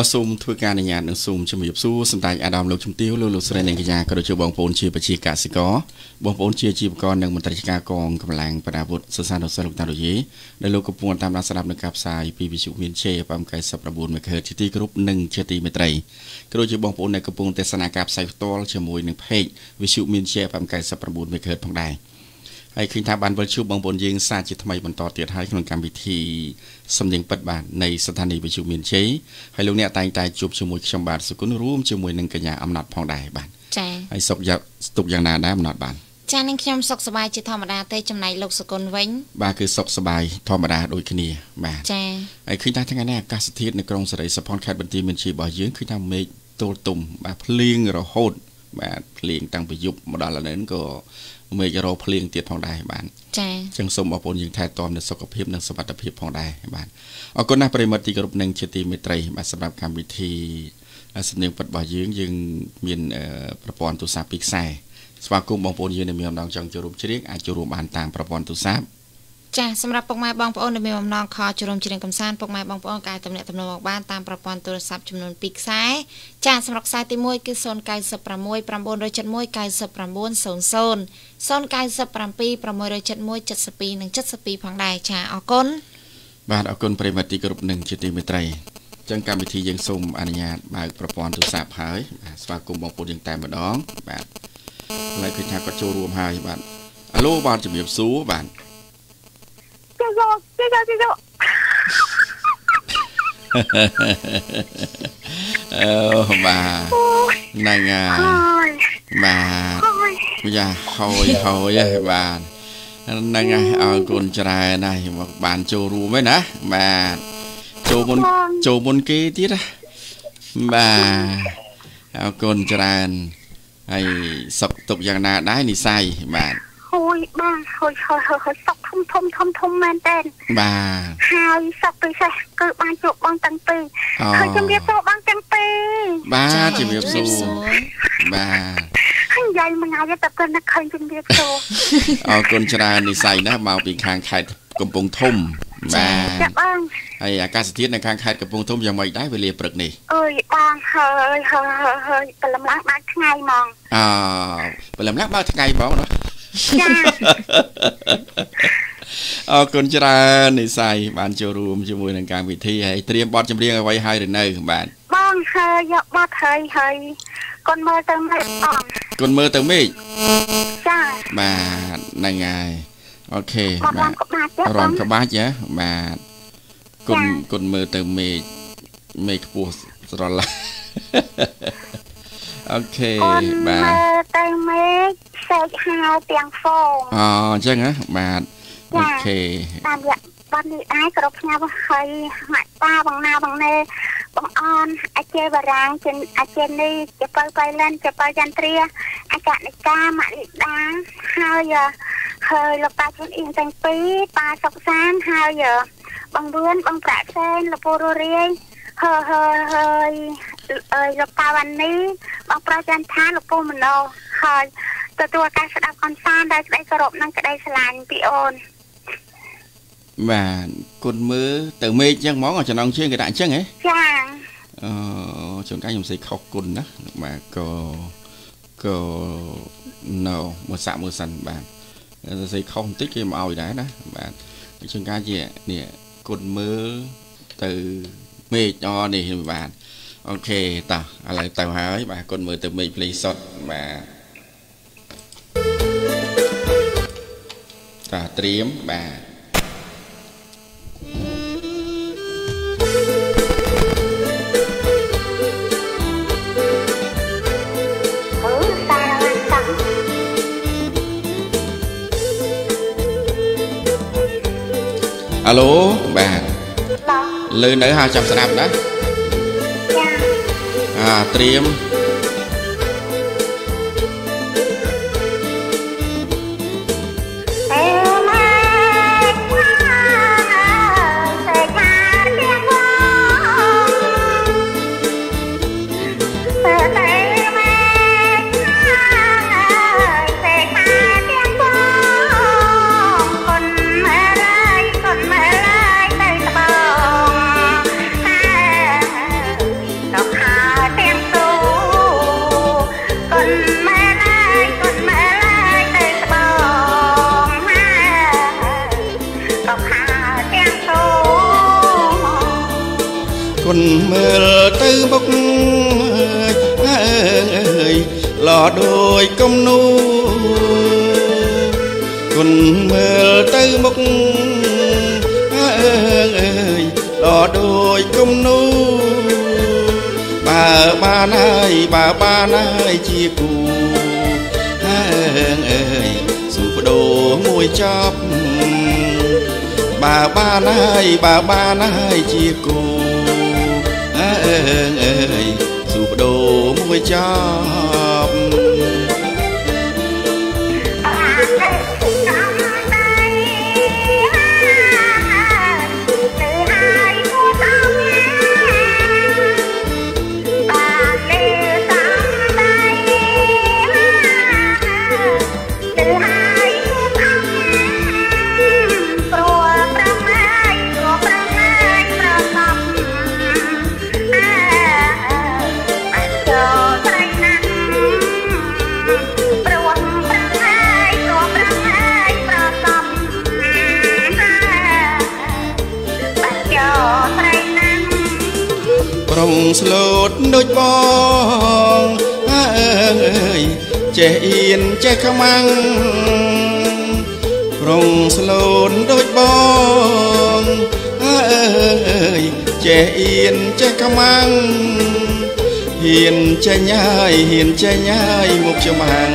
បាទសូមធ្វើការអនុញ្ញាតនិងសូមជំរាបសួរសម្ដេចអាដាមលោកជំទាវលោកលោកស្រីនិងកញ្ញាក៏ដូចជាបងប្អូនជាប្រជាកសិករបងប្អូនជាជីវករនិងមន្ត្រីការកងកម្លាំងប្រដាវុធសសានដល់សិលលោកតារយេដែលលោកកំពុងតាមដានស្ដាប់នៅការផ្សាយពីវិទ្យុមានជេ FM 99 MHz ជាទីគោរពនិងជាទីមេត្រីក៏ដូចជាបងប្អូនដែលកំពុងទស្សនាការផ្សាយផ្ទាល់ជាមួយនឹង Page វិទ្យុមានជេ FM 99 MHz ផងដែរ ហើយឃើញថាបានវិលជួបបងប្អូនយើងសាជាថ្មីបន្តទៀតហើយក្នុងកម្មវិធីសំនៀងពិតបាទនៃស្ថានីយ៍វិទ្យុមានជ័យហើយលោកអ្នកតែងតែជួបជាមួយខ្ញុំបាទសុគន្ធរួមជាមួយនឹងកញ្ញាអំណាត់ផងដែរបាទចា៎ហើយសុខយ៉ាងទុកយ៉ាងណាដែរអំណាត់បាទចានឹងខ្ញុំសុខសប្បាយជាធម្មតាទេចំណែកលោកសុគន្ធវិញបាទគឺសុខសប្បាយធម្មតាដូចគ្នាបាទចាហើយឃើញថាថ្ងៃនេះអាកាសធាតុនៅក្រុងសេរីសុផនខេត្តបន្ទាយមានជ័យរបស់យើងឃើញថាមេឃទល់ទុំបាទភ្លៀងរហូតបាទភ្លៀងតាំងពីយប់មកដល់ឥឡូវក៏ មេឃរោភ្លៀងទៀតផងដែរបាទចា៎អញ្ចឹងសូមបងប្អូនយើងថែទាំនៅសុខភាពនិងសុវត្ថិភាពផងដែរបាទអរគុណណាស់ប្រិមត្តទីគោរពនិងជាទីមេត្រីបាទសម្រាប់កម្មវិធីសំនៀងពិតរបស់យើងយើងមានប្រព័ន្ធទូរស័ព្ទពីរខ្សែស្វាគមន៍បងប្អូនយើងដែលមានអំណងចង់ចូលរួមជ្រៀងអាចចូលរួមបានតាមប្រព័ន្ធទូរស័ព្ទ ចាសសម្រាប់ពុកម៉ែបងប្អូនដែលមានបំណងខលជួមជ្រៀងកំសាន្តពុកម៉ែបងប្អូនក៏អាចទំនាក់ទំនងមកបានតាមប្រព័ន្ធទូរស័ព្ទចំនួន2ខ្សែចាសសម្រាប់ខ្សែទី1គឺ096 971 9900 097 671 72និង72ផងដែរចាអរគុណបាទអរគុណប្រិមត្តទីគ្រប់នឹងជាទីមេត្រីចឹងកម្មវិធីយើងសូមអនុញ្ញាតបើកប្រព័ន្ធទូរស័ព្ទហើយបាទស្វាគមន៍បងប្អូនយើងតែម្ដងបាទហើយឃើញថាគាត់ចូលរួមហើយបាទអាឡូបាទជំរាបសួរបាទ ចាយកចាយកចាយកអឺបាទហ្នឹងហើយបាទយ៉ាហើយហើយបាទហ្នឹងហើយអរគុណច្រើនណាស់មកបានចូលរួមហើយណាបាទចូលមុនចូលមុនគេទៀតណាបាទអរគុណច្រើនហើយសុខទុកយ៉ាងណាដែរនិស័យបាទហួ យបាទហួយហួយហួយសុកធំធំធំធំមែនតើបាទហើយសុកពិសេសគឺបានជួបបងទាំងពីរហើយជំរាបសួរបងទាំងពីរបាទជំរាបសួរបាទហើយយាយមួយថ្ងៃតែគាត់នឹកឃើញជំរាបសួរអរគុណច្រើននិស័យណាស់មកពីខាងខេត្តកំពង់ធំបាទចាបងហើយអាកាសធាតុនៅខាងខេត្តកំពង់ធំយ៉ាងម៉េចដែរវេលាព្រឹកនេះអើយបងហើយហើយហើយព្រលឹមឡើងបើកថ្ងៃហ្មងអើព្រលឹមឡើងបើកថ្ងៃហ្មងណាចា អរគុណច្រើននិស័យបានចូលរួមជាមួយនឹងកម្មវិធីហើយត្រៀមបទចម្រៀងអ្វីហើយឬនៅបាទបងហើយយកបទហើយហើយកូនមើលទៅមេឃបងកូនមើលទៅមេឃចាបាទហ្នឹងហើយអូខេបាទរំក្បាច់ហ៎បាទគុណគុណមើលទៅមេឃមេឃខ្ពស់ស្រឡះ អូខេបាទមើលទៅមេឃសេកហៅទាំងហ្វូងអូអញ្ចឹងហ៎បាទអូខេតាមរយៈបាត់នេះឯងគ្រប់ផ្ញើហើយម៉ាក់តាបងណាបងណែបងអនអាចេបារាងចិនអាចេនេះចបើបៃលានចបើចន្ទ្រាអកនិកាម៉ាក់លីដាហើយហើយលោកតាជូនអ៊ីងទាំងពីរប៉ាសុកសានហើយបងវឿនបងប្រាក់សែនលពូររាយហើយហើយហើយ លោកតាវ៉ានីបងប្រច័ន្ទថាលោកពូមណោហើយទទួលការស្ដាប់កនសានដោយក្តីគោរពនិងក្តីស្រឡាញ់ពីអូនបាទគុណមើលទៅមេឃចឹងហ្មងចំណងជើងគេដាក់អញ្ចឹងហ៎ចាអឺជួនកាលខ្ញុំស្អីខុសគុណណាបាទក៏ក៏ណូមួយសាក់មួយសិនបាទស្អីខុសបន្តិចគេមកឲ្យដែរណាបាទជួនកាលជានេះគុណមើលទៅមេឃអនេះបាទ អូខេតោះឥឡូវទៅហើយ បាទគុណមើលទៅមេឃភ្លេងសុតបាទតាត្រៀមបាទអាឡូបាទលើនៅហៅចាំស្ដាប់ណាចា អាត្រៀម គុណមើលទៅមុខអើយឡដូចគំនូគុណមើលទៅមុខអើយឡដូចគំនូបើបានហើយបើបានហើយជា គូអើអើយសុបដោមួយចប់បើបានហើយបើបានហើយជាគូអើអើយសុបដោមួយចប់ ស្លូតដូចបងអើយចេះអៀនចេះខ្មាំងប្រុងស្លូតដូចបងអើយចេះអៀនចេះខ្មាំងហ៊ានចេញហើយហ៊ានចេញហើយមុខចំហាំង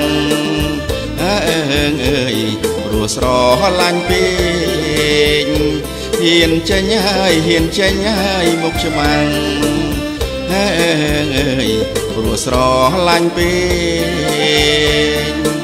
អើអើយព្រោះស្រឡាញ់ពេកហ៊ានចេញហើយហ៊ានចេញហើយមុខចំហាំង អើយព្រោះស្រឡាញ់ពេក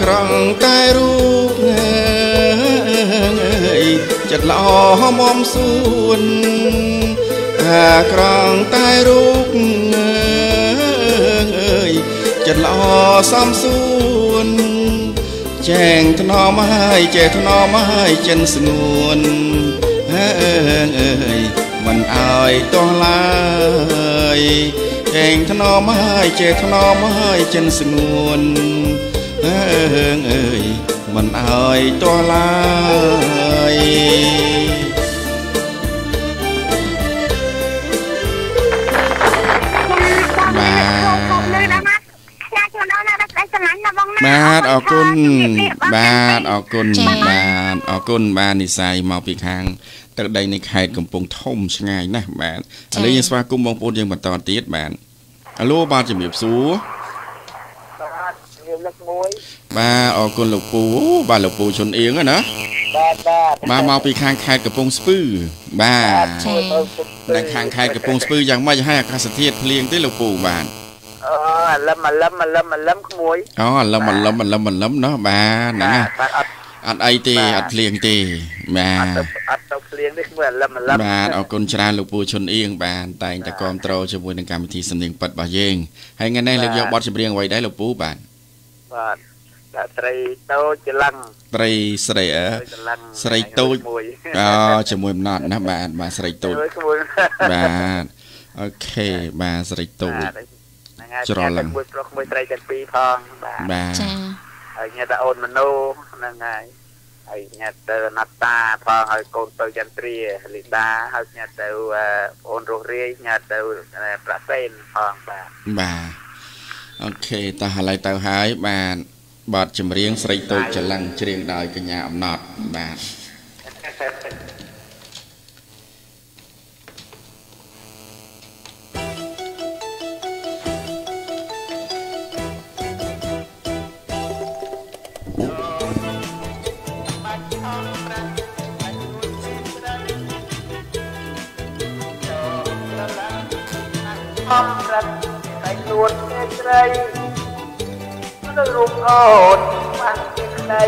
ក្រងតែរូបងើយចិត្តល្អមមសួនអាក្រងតែរូបងើយចិត្តល្អសំសួនចែងថ្នមហើយចេះថ្នមហើយចិនស្ងួនអើអើយមិនអើយតោះឡើយចែងថ្នមហើយចេះថ្នមហើយចិនស្ងួន អើអើយមិនអើយតោះឡើយបាទអរគុណបាទអរគុណបាទអរគុណបាទនិស័យមកពីខាងទឹកដីនៃខេត្តកំពង់ធំឆ្ងាយណាស់បាទឥឡូវយើងស្វាគមន៍បងប្អូនយើងបន្តទៀតបាទអាឡូបាទជំរាបសួរលឹកមួយ បាទអរគុណលោកពូបាទលោកពូជុនអៀងណាបាទបាទបាទមកពីខាងខេត្តកំពង់ស្ពឺបាទចា៎នៅខាងខេត្តកំពង់ស្ពឺយ៉ាងម៉េចហើយអាកាសធាតុភ្លៀងទេលោកពូបាទអឺអាលឹមអាលឹមអាលឹមអាលឹមក្មួយអូអលឹមអលឹមអលឹមអលឹមណោះបាទហ្នឹងណាបាទអត់អត់អីទេអត់ភ្លៀងទេបាអត់ទទៅអត់ទៅភ្លៀងនេះក្មួយអាលឹមអាលឹមបាទអរគុណច្រើនលោកពូឈុនអៀងបាទតែងតែគ្រប់គ្រងជាមួយនឹងកម្មវិធីសំនៀងប៉ិតរបស់យើងហើយថ្ងៃនេះលើកយកបទចម្រៀងអ្វីដែរលោកពូបាទបាទ ដាក់ត្រីតូចច្រឡឹងត្រីស្រីអើត្រីច្រឡឹងស្រីតូចមួយអូជាមួយអំណត់ណាបាទបាទស្រីតូចមួយក្មួយបាទអូខេបាទស្រីតូចបាទហ្នឹងហើយច្រឡឹងមួយប្រុសមួយស្រីទាំងពីរផងបាទបាទចាហើយញ៉ាំតែអូនមនោហ្នឹងហើយហើយញ៉ាំទៅអនត្តាផងហើយកូនទៅចន្ទ្រាលីដាហើយញ៉ាំទៅអឺបងអូនរស់រាយញ៉ាំទៅប្រាសេនផងបាទបាទអូខេតោះឥឡូវទៅហើយបាទ បទចម្រៀងស្រីតូចច្រឡឹងច្រៀងដោយកញ្ញាអំណត់បាទអមរត់តែនួនស្រី ដោយរូបអូនបានជាក្តី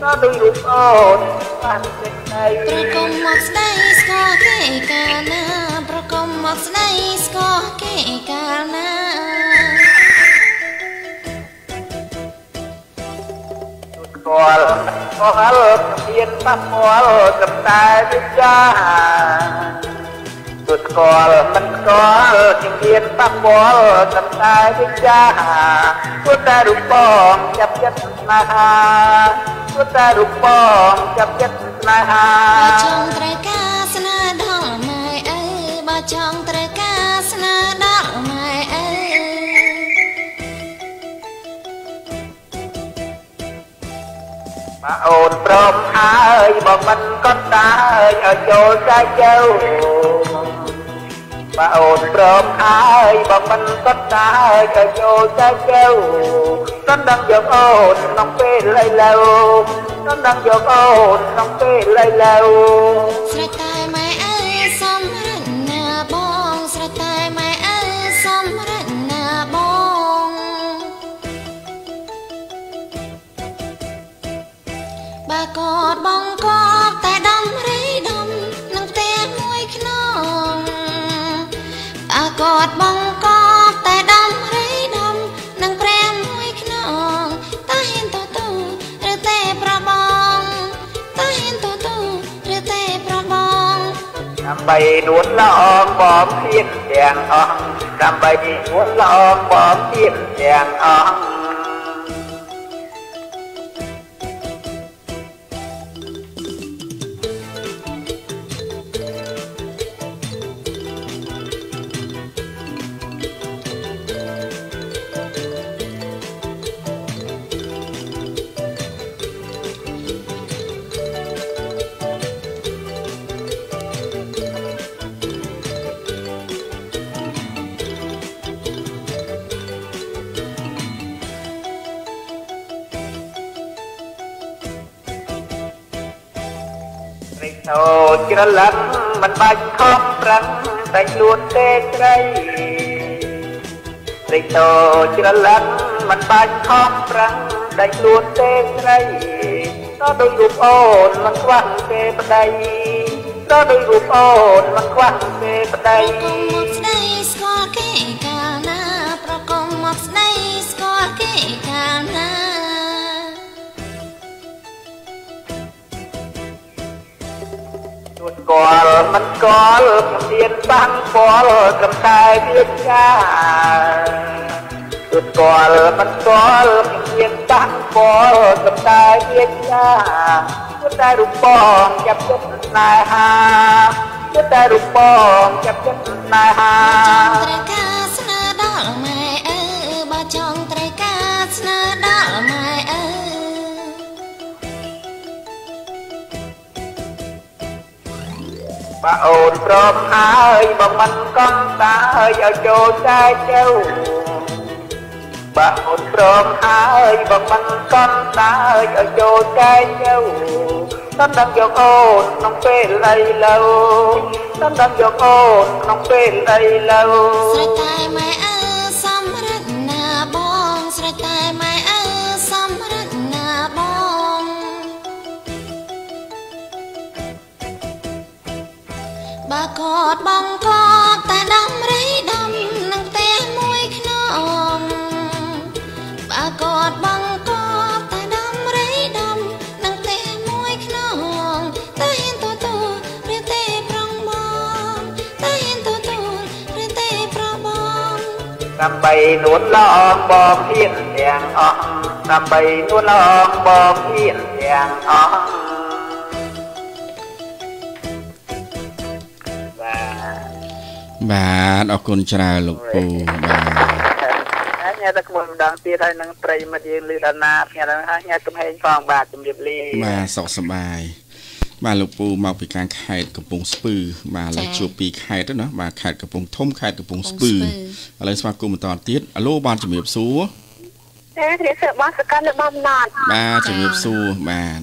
ក៏ដោយរូបអូនបានជាក្តីប្រគំមកស្ដីស្គាល់គេកាលណា ប្រគំមកស្ដីស្គាល់គេកាលណាស្គាល់ស្គាល់មានប៉ះពាល់ត្រឹមតែវិជ្ជាទោះ ស្គាល់មិនស្គាល់ជំនាញប៉ះពាល់ត្រឹមតែវិជ្ជាទោះតែរូបបងចាប់ចិត្តស្នេហាទោះតែរូបបងចាប់ចិត្តស្នេហាបើចង់ត្រូវការស្នេហ៍ដល់ម៉ែអើបើចង់ត្រូវការស្នេហ៍ដល់ម៉ែអើបើអូនព្រមហើយបើមិនក៏តើឲ្យចូលចែកជើ បើអូនព្រមហើយបើមិនក៏តើឲ្យចូលចែកជើតណ្ដឹងយកអូនក្នុងពេលឥឡូវតណ្ដឹងយកអូនក្នុងពេលឥឡូវស្រេចតែម៉ែអើសំរិទ្ធណាបងស្រេចតែម៉ែអើសំរិទ្ធណាបងបើកอดបងក ដើម្បីនួនល្អងបងធៀបទាំងអស់ដើម្បីនួនល្អងបងធៀបទាំងអស់ព្រៃ បាច់ខំប្រឹងតែខ្លួនទេត្រីព្រៃតូចច្រឡឹងមិនបាច់ខំប្រឹងតែខ្លួនទេត្រីក៏ដោយរូបអូនមិនខ្វះទេប្តីក៏ដោយរូបអូនមិនខ្វះទេប្តីប្រគំមកស្ដីស្គាល់គេកាលណាប្រគំមកស្ដីស្គាល់មិនស្គាល់ខ្ញុំមានបាំងស្គាល់ត្រឹមតែវាចាទួស្គាល់មិនស្គាល់ខ្ញុំមានបាំងស្គាល់ត្រឹមតែវាចាទួតែរូបបងចាប់ចិត្តស្នេហាទួតែរូបបងចាប់ចិត្តស្នេហាចង់ត្រូវការស្នេហ៍ដល់ម៉ែអើបើចង់ បើអូនព្រមហើយបើមិនកង់តើឲ្យចូលតែជើបើអូនព្រមហើយបើមិនកង់តើឲ្យចូលតែជើតណ្ដឹងយកអូនក្នុងពេលឥឡូវតណ្ដឹងយកអូនក្នុងពេលឥឡូវស្រេចតែម៉ែ កតបងកតតែដំរីដំនឹងផ្ទះមួយក្នុងបើកតបងកតតែដំរីដំនឹងផ្ទះមួយក្នុងតែហ៊ានទទួលឬទេប្រងបងតែហ៊ានទទួលឬទេប្របងដើម្បីនួនឡងបងហ៊ានទាំងអស់ដើម្បីនួនឡងបងហ៊ានទាំងអស់ បាទបាទអរគុណច្រើនលោកពូបាទហើយញ៉ាំតែក្មួយម្ដងទៀតហើយនឹងប្រិយមិត្តយើងលឺដល់ណាញ៉ាំដល់ហើយញ៉ាំកំហែងផងបាទជំរាបលាបាទសុខសប្បាយបាទលោកពូមកពីខាងខេត្តកំពង់ស្ពឺបាទឥឡូវជួបពីខេត្តទៅណាបាទខេត្តកំពង់ធំខេត្តកំពង់ស្ពឺឥឡូវស្វាគមន៍បន្តទៀតអាឡូបាទជំរាបសួរតែជ្រាបសួរបងសកលនៅបងណត់បាទជំរាបសួរបាទ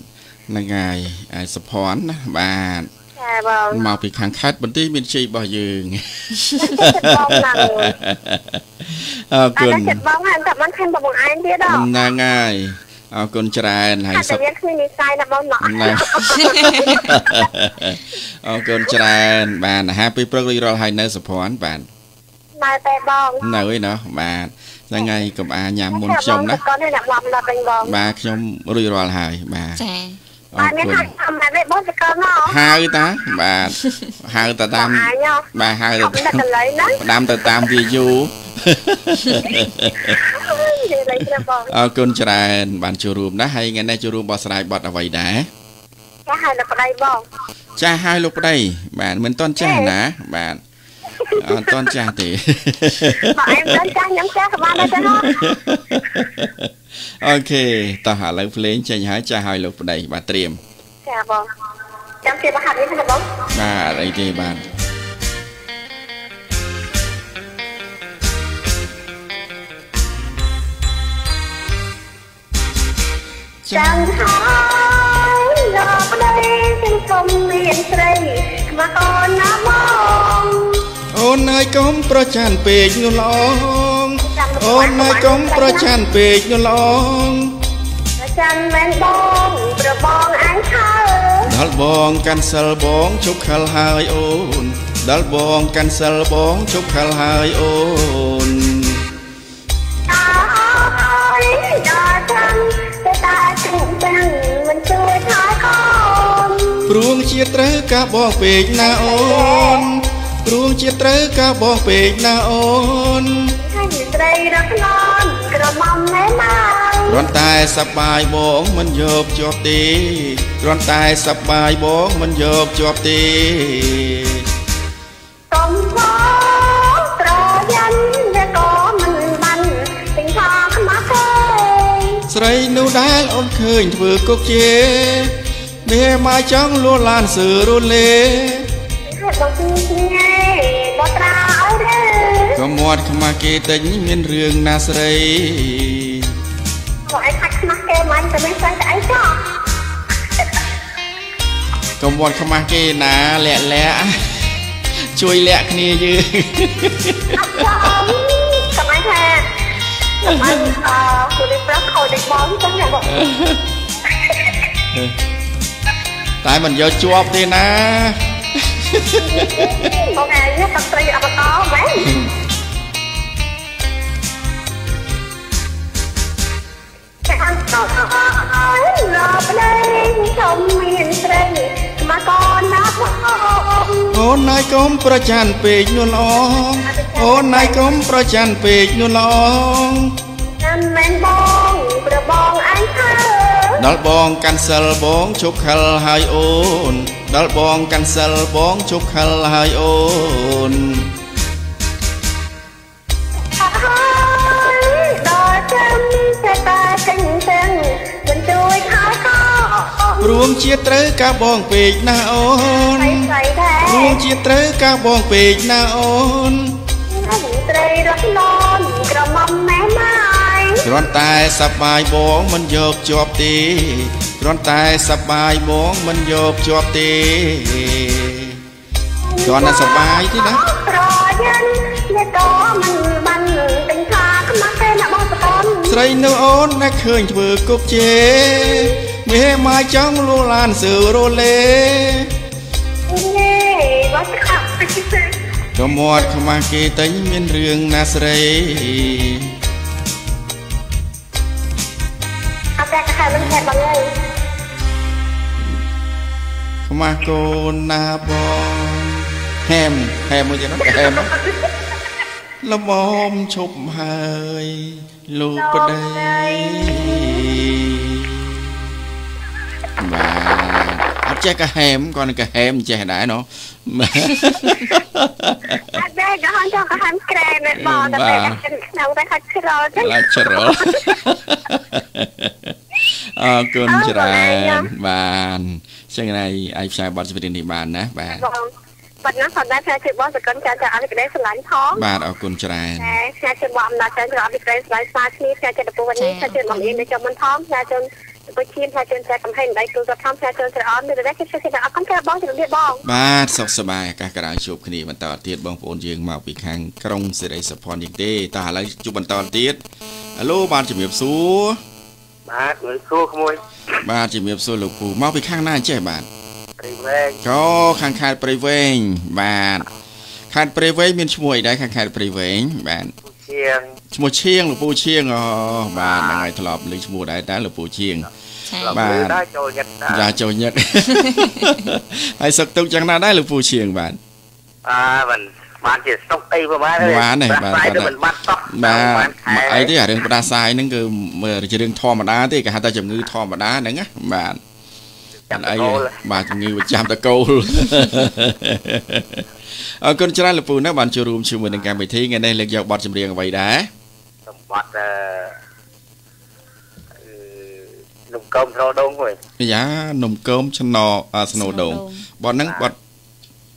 ហ្នឹងហើយអាយសុភ័ណ្ឌណាបាទ ចាចាបងមកពីខាងខេត្តបន្ទាយមានជ័យរបស់យើងចិត្តបងណាស់អរអគុណត់ចិត្តបងហើយតែមិនខានបងឯងទៀតហ៎ហ្នឹងហើយអរគុណច្រើនហើយតែសុខយើងគ្មាននិស័យណាបងណោះណាអរគុណច្រើន បាទអាហារពេលព្រឹករួចរាល់ហើយនៅសុភ័ណ្ឌបាទនៅតែបងនៅឯណោះបាទហ្នឹងហើយកុំអាញ៉ាំមុនខ្ញុំណាកូននេះអ្នកបងដល់វិញបងបាទខ្ញុំរួចរាល់ហើយបាទចាអ បាទរមានគុណថាអមតែបងសកលមកហៅតាបាទហៅទៅតាមអាញ៉ោបាទហៅអត់ទៅតែកន្លែងណាផ្ដាំទៅតាមវាយូនិយាយលេងព្រះបងអរគុណច្រើនបានចូលរួមណាហើយថ្ងៃនេះចូលរួមបកស្រាយបទអ្វីដែរចាហើយលោកប្តីបងចាស់ហើយលោកប្តីបាទមិនតន់ចាស់ណាបាទអត់តន់ចាស់ទេបើអែមដល់ចាស់ខ្ញុំចាស់ក៏បានដែរចាស់ អូខេតោះឥឡូវភ្លេងចេញហើយចាស់ហើយលោកប្តីបាទត្រៀមចាបងចាំជាបហាត់នេះណាបងបាទអីទេបាទចាំហើយលោកប្តីទាំងសុំមានស្រីមកកូនណាមកអូនហើយកុំប្រច័នពេកនោះឡង អូនហើយកុំប្រច័នពេកនោះឡងប្រចាំមែនបងប្របងអញខើដល់បងកាន់សិលបងជប់ខលហើយអូនដល់បងកាន់សិលបងជប់ខលហើយអូនអើយដល់ចាំតែតាជុំចាំងមិនជួយថយកូនព្រួងជាត្រូវការបោះពេកណាអូនព្រួងជាត្រូវការបោះពេកណាអូន ហើយត្រីរកឡនក្រមុំណែណាគ្រាន់តែសប្បាយបងមិនយកជាប់ទេគ្រាន់តែសប្បាយបងមិនយកជាប់ទេកុំបងត្រយិនវាក៏មិនបានទាំងថាខ្មាស់ទេស្រីនោះដែលអូនឃើញធ្វើគុកជាមេមកចង់លួឡានសឺរុលេ មាត់ខ្មាស់គេតិចមានរឿងណាស្រីបងឯងខាត់ខ្មាស់គេមិនតែមិនស្គាល់តែអីចោះក៏មាត់ខ្មាស់គេណាលាក់លាក់ជួយលាក់គ្នាយើងអត់ចាំសម័យថាសម័យអឺគូនេះប្រាប់ខូចដូចបងចឹងណាបងតែមិនយកជាប់ទេណាបងឯងនេះតន្ត្រីអបតមែន អើយលោកប្តីខ្ញុំមានស្រីមកកូនណាបងអូនណាយកុំប្រច័នពេកនួនអងអូនណាយកុំប្រច័នពេកនួនអងចាំមែនបងប្របងអញហើដល់បងកាន់សិលបងជប់ខលហើយអូន ដល់បងកាន់សិលបងជប់ខលហើយអូន តែតាចិញ្ចឹងមិនជួយខោខោព្រួងជាត្រូវការបងពេកណាអូនហើយស្រីថាព្រួងជាត្រូវការបងពេកណាអូនហើយត្រីរត់លនក្រមុំម៉ែម៉ាយគ្រាន់តែសប្បាយបងមិនយកជាប់ទេគ្រាន់តែសប្បាយបងមិនយកជាប់ទេគ្រាន់តែសប្បាយទេណា ស្រីនៅអូនដែលឃើញធ្វើគុកជេមេមកចង់លួឡានសឺរលេញ៉ែបាត់ខាប់ក៏មាត់ខ្មាស់គេតែមានរឿងណាស្រីអត់តែខែមិនខែបងអើយខ្មាស់កូនណាបងហែមហែមមួយទៀតណាហែមណាល្មមឈប់ហើយ លោកប្តីបាទអត់ចេះកាហែមគាត់នឹងកាហែមចេះដែរណោះអត់ដែរក៏ហនចង់ក៏ហាន់ក្រែមែនបងតែតែក្នុងតែខាត់ក្រោចឹងឡាច្រលអរគុណច្រើនបានចឹងហើយអាចផ្សាយបទសម្ភារនេះបានណាបាទ បងប៉ុណ្ណឹងផងដែរខ្ញុំជួយបងសកលចាចាអត់ក្តីស្រឡាញ់ផងបាទអរគុណច្រើនតែខ្ញុំជួយបងអំណាចចាចាអត់ក្តីស្រឡាញ់ស្មាគ្នាខ្ញុំជួយតពូវិញខ្ញុំជួយបងអ៊ីនចូលមិនផងខ្ញុំជួយបើឈាមថាជឿនតែកំហែងដៃទូរស័ព្ទធំថាជឿនតែអត់មានតែគេជឿតែអត់កំតែបងជំរាបបងបាទសុខសប្បាយអាកាសក្រៅជួបគ្នាបន្តទៀតបងប្អូនយើងមកពីខាងក្រុងសេរីសុផនយើងទេតោះឥឡូវជួបបន្តទៀតហៅឡូបាទជំរាបសួរបាទមើលសួរក្មួយបាទជំរាបសួរលោកពូមកពីខាងណាចេះបាទ ព្រៃវែងក៏ខាងខេត្តព្រៃវែងបាទខេត្តព្រៃវែងមានឈ្មោះអីដែរខាងខេត្តព្រៃវែងបាទជាងឈ្មោះឈៀងលោកពូឈៀងអូបាទហ្នឹងហើយធ្លាប់លេងឈ្មោះដែរតើលោកពូឈៀងចាបាទមើលដែរចូលញឹកតាយ៉ាចូលញឹកហើយសឹកទុកយ៉ាងណាដែរលោកពូឈៀងបាទអាមិនបានជាស្តុកអីប្រហែលបានទេបាទតែទៅមិនបាត់សោះបាទខែអីទេអារឿងផ្ដាសាយហ្នឹងគឺមើលជារឿងធម្មតាទេគេហៅថាជំងឺធម្មតាហ្នឹងណាបាទ ចាំអីអីបាទជំងឺប្រចាំតកូលអរគុណច្រើនលោកពូណាបានចូលរួមជាមួយនឹងកម្មវិធីថ្ងៃនេះលើកយកបទចម្រៀងអ្វីដែរសម្បត្តិអឺអឺនំកុំស្រោដងហួយយ៉ានំគមឆ្នោអស្នូដងបទហ្នឹងបទ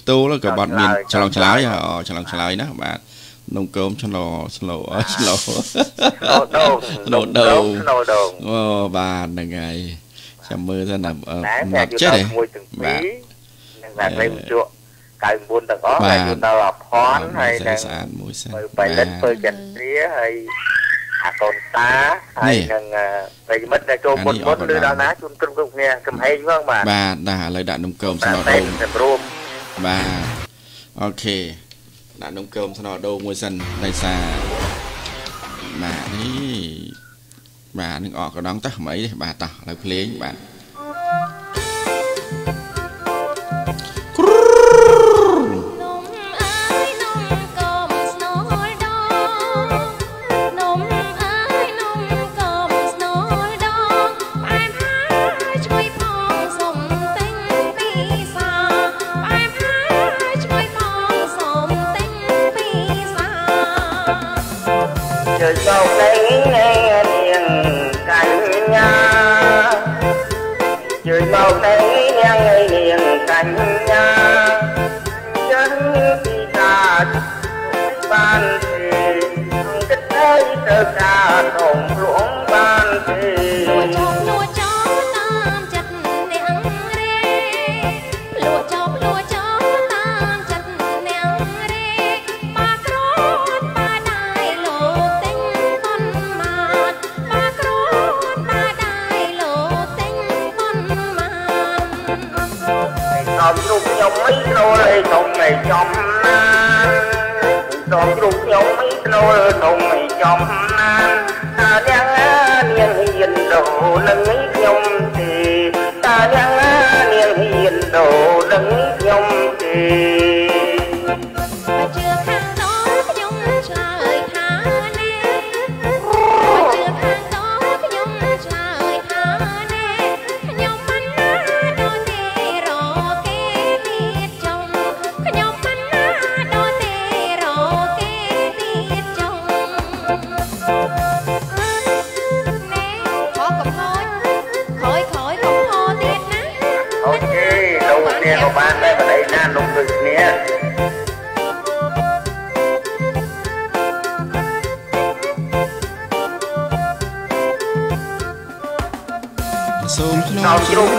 ទូលក៏បទមានឆ្លងឆ្លើយអូឆ្លងឆ្លើយណាបាទនំគមឆ្នោស្លោអស្លោស្រោដងស្រោដងស្រោដងអូបាទហ្នឹងហើយ ចាំមើលទៅណាអឺតែមកតែចេះទេមួយទាំងពីបាទរនឹងតែលេងជក់99ទាំងអស់បាទហើយយល់ដល់អផនហើយស្អានឹងតស្អាតមួយសិនបើបៃលិនធ្វើចន្ទ្រាហើយអាកូនតាហើយនឹងអឺប្រិយមិត្តដែលចូលមុនមុនឬដល់ណាជូនក្រុមគ្រប់គ្នាកំហែងផងបាទបាទដាក់ឥឡូវដាក់នំគមបាស្ទនោតែដូងសម្រួមបាទអូខេដាក់នំគមស្នោដូងមួយសិនដោយសារបាទនេះ បាទនឹងអកកណ្ដងតោះមិនអីទេបាទតោះឥឡូវភ្លេងបាទ ជើចោក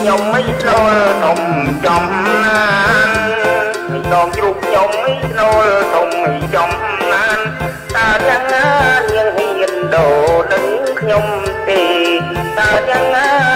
ខ្ញុំមិនស្នូលទុំចំណានដល់ជ្រូកខ្ញុំមិនស្នូលទុំចំណានតាទាំងនាងហ៊ានដោនឹងខ្ញុំទេតាទាំងនា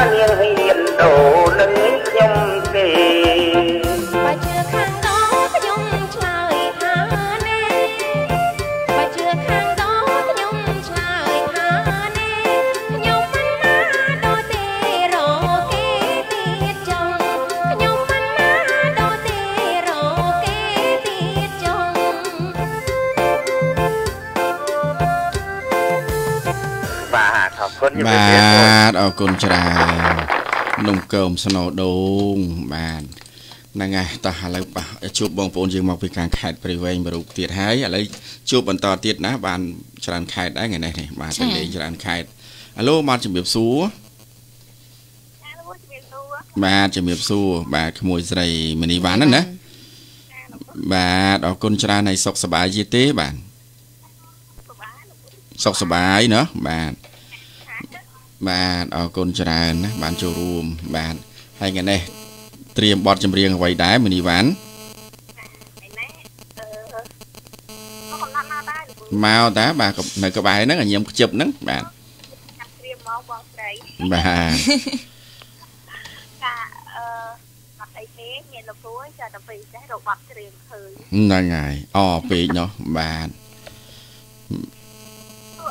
គុណច្រើននំកើមស្នោដូងបាទហ្នឹងហើយតោះឥឡូវបាទជួបបងប្អូនយើងមកពីខាងខេត្តព្រៃវែងមរូបទៀតហើយឥឡូវជួបបន្តទៀតណា បានច្រើនខេត្តដែរថ្ងៃនេះនេះបាទទៅលេងច្រើនខេត្តអាឡូមកជំរាបសួរបាទជំរាបសួរបាទក្មួយស្រីមនីវ៉ាន់ណាបាទអរគុណច្រើនហើយសុខសប្បាយជាទេបាទសុខសប្បាយណោះបាទ បាទអរគុណច្រើនណាបានចូលរួម បាទហើយថ្ងៃនេះត្រៀមបទចម្រៀងអ្វីដែរមនីវ៉ាន់ឯណែអឺមកកំណត់ណាដែរលោកគ្រូមកតាបាទក៏នៅក្បែរហ្នឹងឲ្យញ៉ាំខ្ជិបហ្នឹងបាទចាំត្រៀមមកបងស្រីបាទចាអឺអត់អីទេមានលោកគ្រូឯងចាតែពេលចេះរកបាត់ច្រៀងឃើញហ្នឹងហើយអពេកនោះបាទ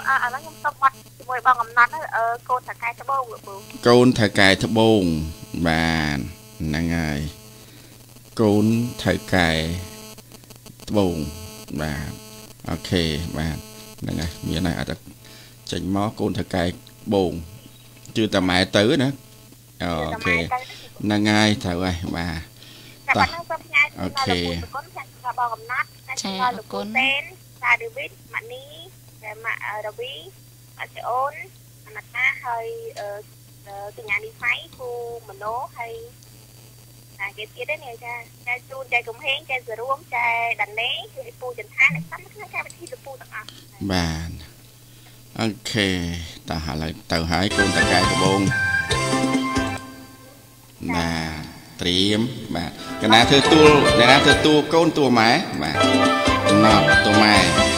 អឺឥឡូវខ្ញុំសុំបាត់ជា មួយបងកំណត់អឺកូនតកែត្បូងលោកគ្រូកូនថៅកែត្បូងបាទហ្នឹងហើយកូនថៅកែត្បូងបាទអូខេបាទហ្នឹងហើយមានហើយអត់ទៅចេញមកកូនថៅកែត្បូងជឿតាម៉ែទៅណាអូខេហ្នឹងហើយត្រូវហើយបាទតែបាត់ហ្នឹងសុំផ្ញើអូជូនខេដល់លោកគ្រូផ្ញើជូនដល់បងកំណត់ហើយជូនដល់លោកគ្រូទេនតាឌីវីតម៉ានីតែម៉ាក់រវី អត់អូនអនតាហើយអឺកញ្ញានីហ្វៃគូមโนហើយតែគេទៀតទេនេះចាចែកជូនចែកកំហេងចែកសរួមចែកដាណេហើយពូចន្ទាអ្នកសំក្នុងកម្មវិធីលពូទាំងអស់បាទអូខេតោះឥឡូវទៅហើយកូនតកែត្បូងបាទត្រៀមបាទកណាធ្វើទួលអ្នកណាធ្វើតួកូនតួម៉ែបាទណត់តួម៉ែ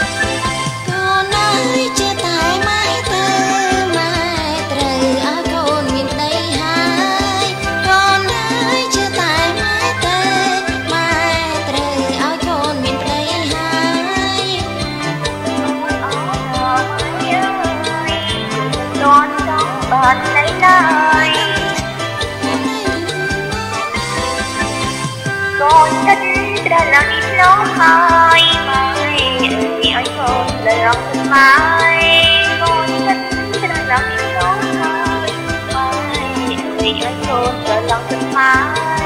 là lòng im lâu mai mai nhận nhẹ không lời lòng thương mai con thân sẽ là lòng im lâu mai mai nhận nhẹ không lời lòng thương mai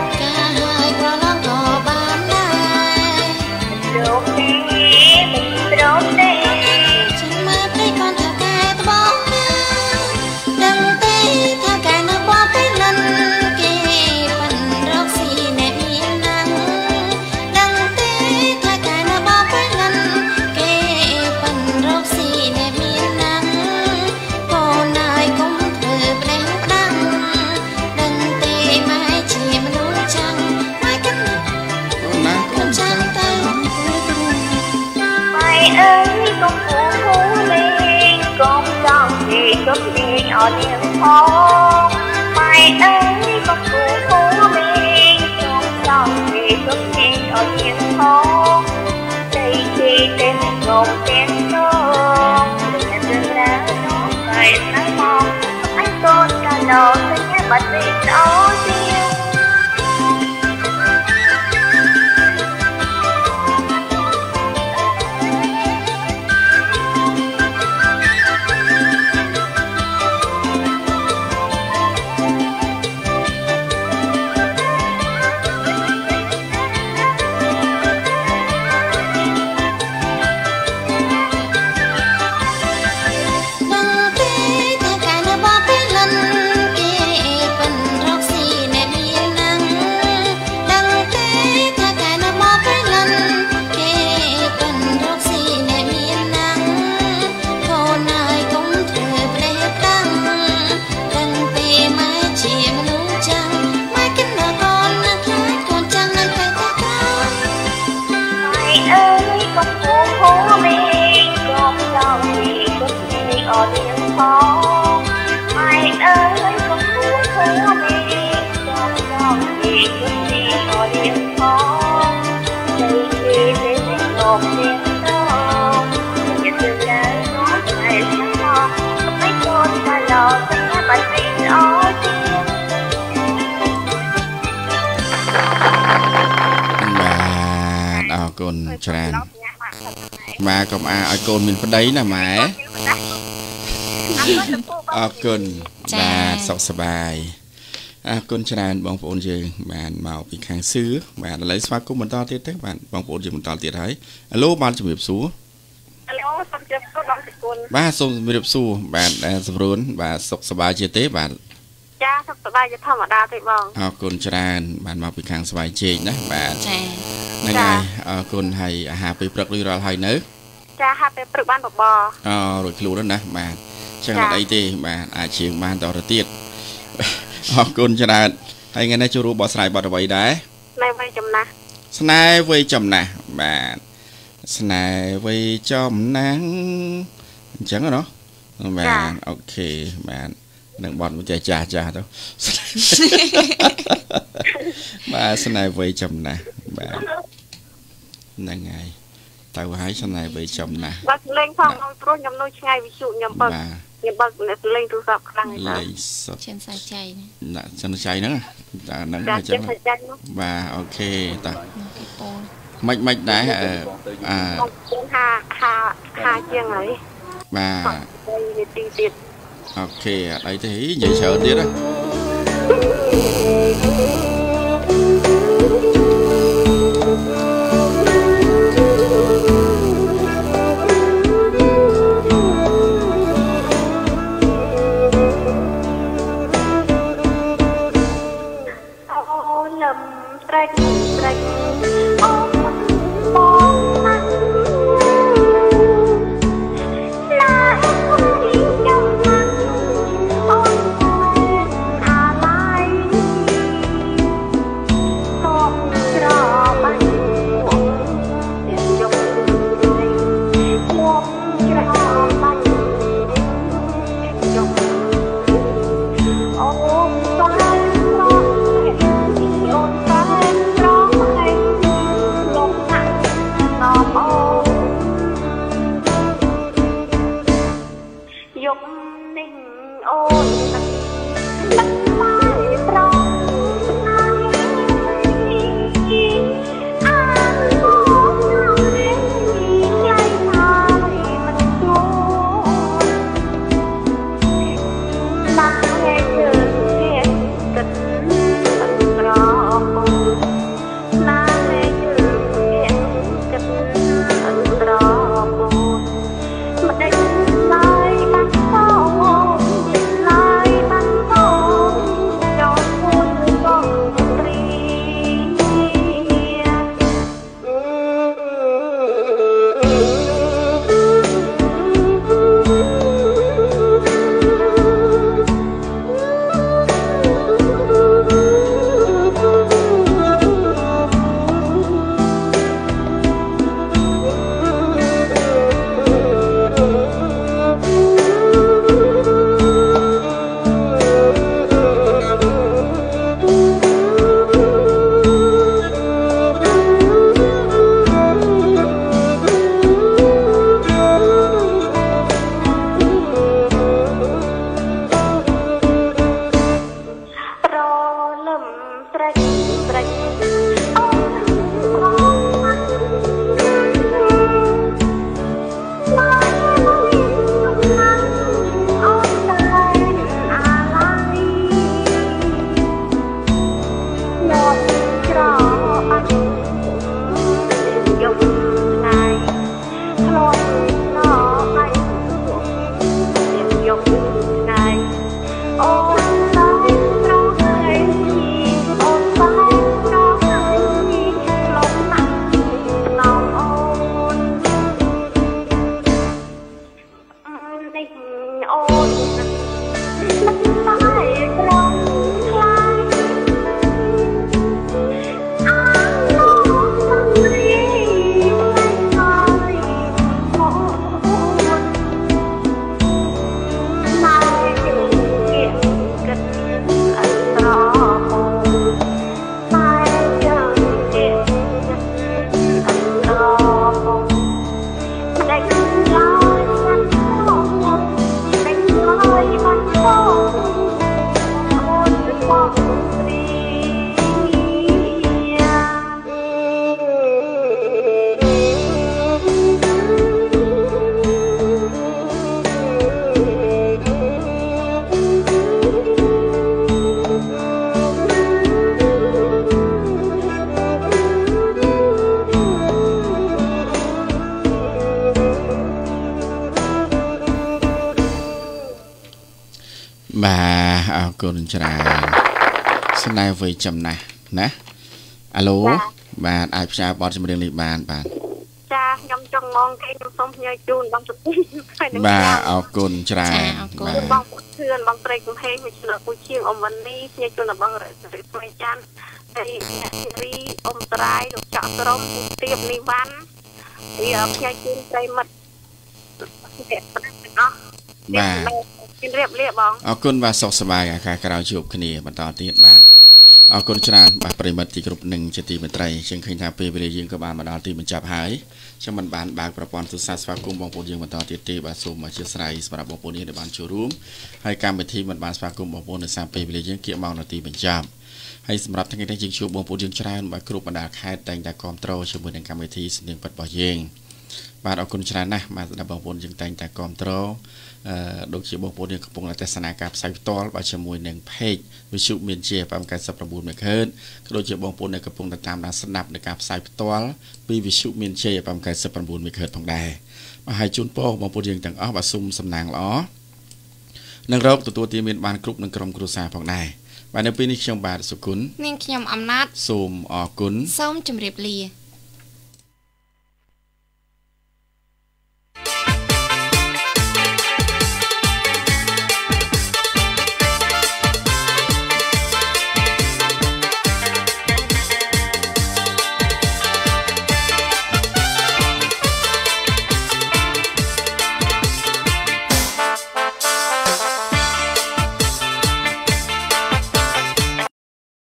កុំអាឲ្យកូនមានប្តីណាម៉ែអរគុណបាទសុខសប្បាយអរគុណច្រើនបងប្អូនយើងបានមកពីខាងសឿបាទឥឡូវស្វាគមន៍បន្តទៀតទេបាទបងប្អូនយើងបន្តទៀតហើយហៅឡូបានជំរាបសួរអាឡូសូមជម្រាបសួរបងសគុណបាទសូមជំរាបសួរបាទដែលសម្រួនបាទសុខសប្បាយជាទេបាទចាសុខសប្បាយជាធម្មតាទេបងអរគុណច្រើន បានមកពីខាងស្វាយជែកណាបាទចាហ្នឹងហើយអរគុណហើយអាហារពេលព្រឹករួចរាល់ហើយនៅចា ហាប់ពេលព្រឹកបានបបរអឺរួចខ្លួនហើយណាបាទអចឹងអត់អីទេបាទអាចជាងបានតទៅទៀតអរគុណច្រើនហើយថ្ងៃនេះចូលរួមបកស្រាយបទអ្វីដែរនៅវិញចំណាស់ស្នេហ៍វ័យចំណាស់បាទស្នេហ៍វ័យចំណាស់អញ្ចឹងហ៎បាទអូខេបាទនឹងបត់មួយចាស់ចាស់ចាស់ទៅបាទស្នេហ៍វ័យចំណាស់បាទហ្នឹងហើយ ទៅហើយស្នេហ៍វ័យចំណាស់បើសលេងផងក្នុងព្រោះខ្ញុំនៅឆ្ងាយវិសុខ្ញុំបើកបាទខ្ញុំបើកសលេងទូរស័ព្ទខ្លាំងហើយតាលេខសុតឈានសាយចៃណាដាក់ចិនចៃហ្នឹងតែហ្នឹងចាអញ្ចឹចេះងតែចាញ់នោះបាទអូខេតោះពីពូនមិនមិនដែរអឺអាខ្ញុំពុំហាហាហាជាងហើយបាទ3នាទីទៀតអូខេអត់អីទេនិយាយច្រើនទៀតណា គុណច្រើនស្នេហ៍វ័យចំណាស់ណាអាឡូបាទអាចផ្សាយបទចម្រៀងនេះបានបាទចាខ្ញុំចង់ងងគេខ្ញុំសូមផ្ញើជូនបងសុភីហើយនឹងបាទខ្ញុំអរគុណច្រើនចាអរគុណបាទបងពុទ្ធធឿនបងត្រីកំហេងវិជ្ជាពូជាងអមវិននីផ្ញើជូនដល់បងរិទ្ធរិទ្ធស្មីច័ន្ទហើយអ្នកធារីអ៊ំត្រាយលោកចောက်ស្រមពូទៀបនីវ៉ាន់ហើយផ្ញើជូនប្រិមិត្តអ្នកប្រាប់ទាំងអស់បាទ ជម្រាបលាបងអរគុណបាទសុខសប្បាយអាការក្រោយជួបគ្នាបន្តទៀតបាទអរគុណច្រើនបាទប្រិមិត្តទីគ្រប់នឹងជាទីមេត្រីជាងឃើញថាពេលវេលាយើងក៏បានមកដល់ទីបញ្ចប់ហើយខ្ញុំមិនបានបើកប្រព័ន្ធទូរស័ព្ទស្វាគមន៍បងប្អូនយើងបន្តទៀតទេបាទសូមអធិស្ឋានសម្រាប់បងប្អូនដែលបានចូលរួមហើយកម្មវិធីមិនបានស្វាគមន៍បងប្អូននៅសារពេលវេលាយើងគៀកមកនៅទីបញ្ចប់ហើយសម្រាប់ថ្ងៃនេះយើងជួបបងប្អូនយើងច្រើនបាទគ្រប់បណ្ដាខេត្តតែងតែគ្រប់គ្រងជាមួយនឹងកម្មវិធីស្នៀងពិតរបស់យើង បាទអរគុណច្រើនណាស់បាទសម្រាប់បងប្អូនយើងតែងតែគ្រប់គ្រងអឺដូចជាបងប្អូនយើងកំពុងតែទស្សនាការផ្សាយផ្ទាល់បាទជាមួយនឹង page វិទ្យុមានជា FM 99 MHz ក៏ដូចជាបងប្អូនដែលកំពុងតែតាមដានស្ដាប់នៃការផ្សាយផ្ទាល់ពីវិទ្យុមានជា FM 99 MHz ផងដែរបាទហើយជូនពរបងប្អូនយើងទាំងអស់បាទសូមសំណាងល្អនឹងរកទទួលទានមានបានគ្រប់នឹងក្រុមគ្រួសារផងដែរបាទនៅពេលនេះខ្ញុំបាទសុគន្ធនាងខ្ញុំអំណាចសូមអរគុណសូមជម្រាបលា